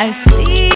I sleep.